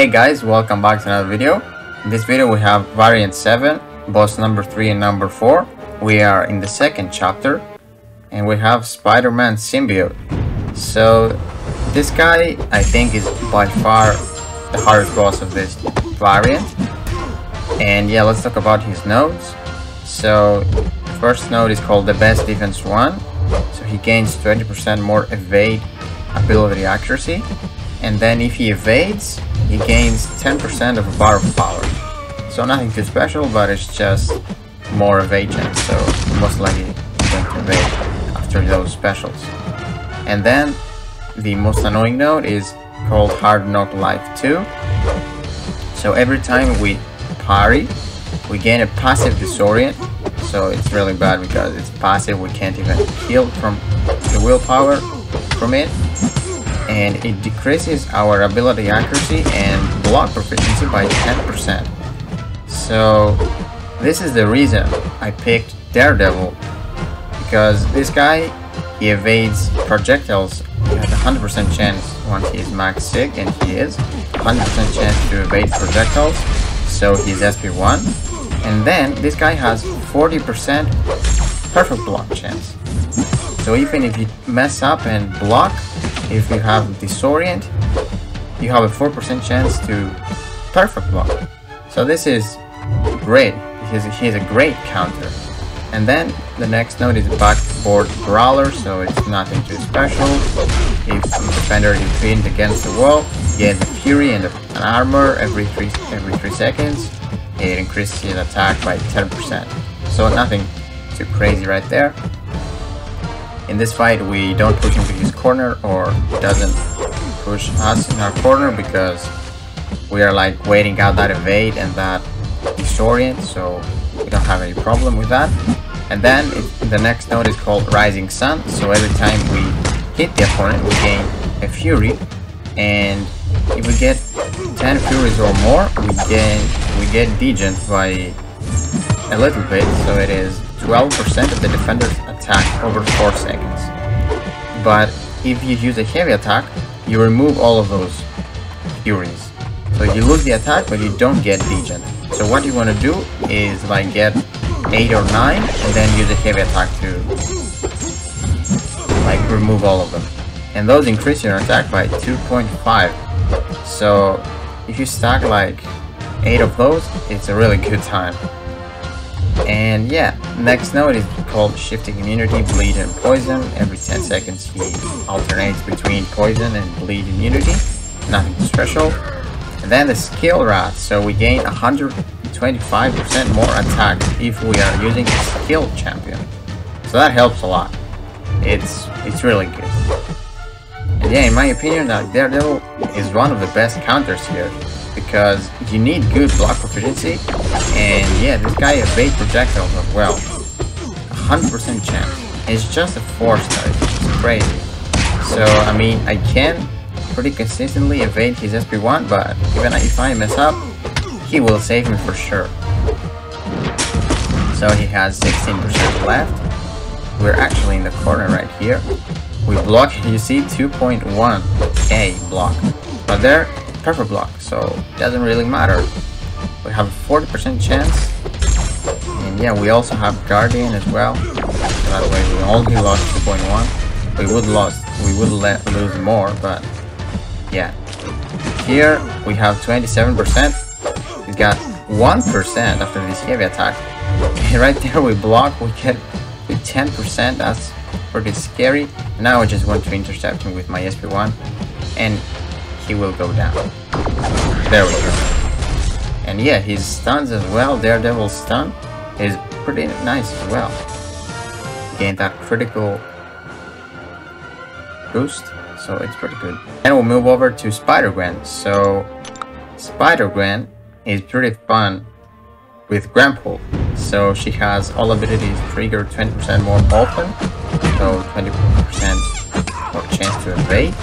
Hey guys, welcome back to another video. In this video we have variant 7, boss number 3 and number 4. We are in the second chapter and we have Spider-Man Symbiote. So this guy I think is by far the hardest boss of this variant. And yeah, let's talk about his nodes. So first node is called the best defense 1. So he gains 20% more evade ability accuracy. And then if he evades, he gains 10% of a bar of power. So nothing too special, but it's just more evasion, so most likely going to evade after those specials. And then the most annoying note is called Hard Knock Life 2. So every time we parry, we gain a passive disorient. So it's really bad because it's passive, we can't even heal from the willpower from it and it decreases our ability accuracy and block proficiency by 10%. So this is the reason I picked Daredevil because this guy he evades projectiles at 100% chance once he is max sig and he is 100% chance to evade projectiles so he's SP1 and then this guy has 40% perfect block chance so even if you mess up and block if you have disorient, you have a 4% chance to perfect block. So this is great. He's, he's a great counter. And then the next node is backboard brawler, so it's nothing too special. If the defender is pinned against the wall, get the fury and an armor every three every three seconds. It increases his attack by 10%. So nothing too crazy right there. In this fight, we don't push him to his corner or doesn't push us in our corner because we are like waiting out that evade and that disorient, so we don't have any problem with that. And then it, the next node is called Rising Sun, so every time we hit the opponent, we gain a Fury, and if we get 10 Furies or more, we gain we get Degent by a little bit, so it is 12% of the defender's attack over 4 seconds. But if you use a heavy attack, you remove all of those furies. So you lose the attack, but you don't get degen. So what you want to do is like get 8 or 9, and then use a heavy attack to like remove all of them. And those increase your attack by 2.5. So if you stack like 8 of those, it's a really good time. And yeah, next note is called Shifting Immunity, Bleed and Poison. Every 10 seconds he alternates between Poison and Bleed Immunity. Nothing special. And then the Skill Rat, so we gain 125% more attack if we are using a Skill Champion. So that helps a lot. It's, it's really good. And yeah, in my opinion, that Daredevil is one of the best counters here because you need good block proficiency. And yeah this guy evade projectiles as well. 100% chance. It's just a 4 star it's crazy. So I mean I can pretty consistently evade his SP1 but even if I mess up he will save me for sure. So he has 16% left. We're actually in the corner right here. We block you see 2.1k block. But there perfect block, so it doesn't really matter. We have a 40% chance. And yeah, we also have Guardian as well. So that way we only lost 2.1. We would lost we would let lose more, but yeah. Here we have 27%. We got 1% after this heavy attack. Right there we block, we get 10%, that's pretty scary. Now I just want to intercept him with my SP1. And he will go down. There we go. And yeah, his stuns as well, Daredevil's stun, is pretty nice as well. Gain that critical boost, so it's pretty good. And we'll move over to Spider-Gwen. So, Spider-Gwen is pretty fun with Gwenpool. So she has all abilities trigger 20% more often, so 20% more chance to evade.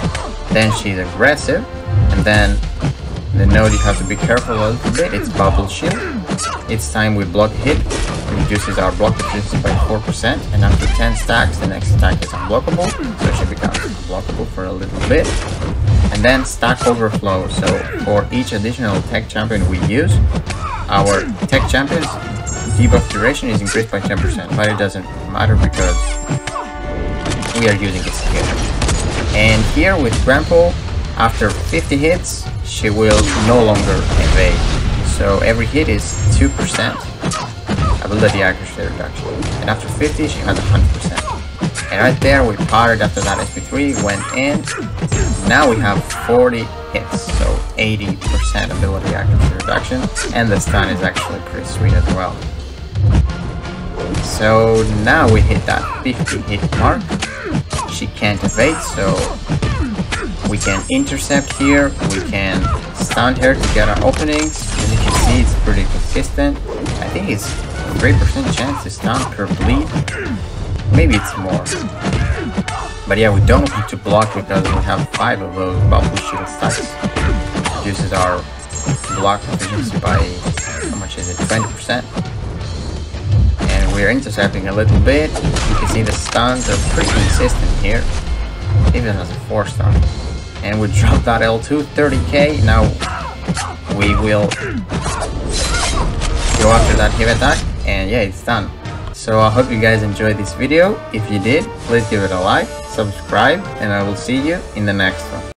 Then she's aggressive, then The node you have to be careful bit, it's Bubble Shield. Each time we block hit, reduces our block efficiency by 4%, and after 10 stacks, the next stack is unblockable, so she becomes unblockable for a little bit. And then stack overflow, so for each additional tech champion we use, our tech champion's debuff duration is increased by 10%, but it doesn't matter because we are using it here. And here with Gwenpool, after 50 hits, she will no longer evade. So every hit is 2% ability accuracy reduction. And after 50, she has 100%. And right there, we powered after that SP3, went in. Now we have 40 hits, so 80% ability accuracy reduction. And the stun is actually pretty sweet as well. So now we hit that 50 hit mark. She can't evade, so we can intercept here, we can stun here to get our openings. As you can see, it's pretty consistent. I think it's a great percent chance to stun per bleed. Maybe it's more. But yeah, we don't need to block because we have five of those bubble shield stacks. Reduces our block efficiency by, how much is it, 20%. And we're intercepting a little bit. You can see the stuns are pretty consistent here, even as a 4 star and we drop that L2 30k. Now we will go after that heavy attack and yeah, it's done. So I hope you guys enjoyed this video. If you did, please give it a like, subscribe, and I will see you in the next one.